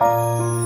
아!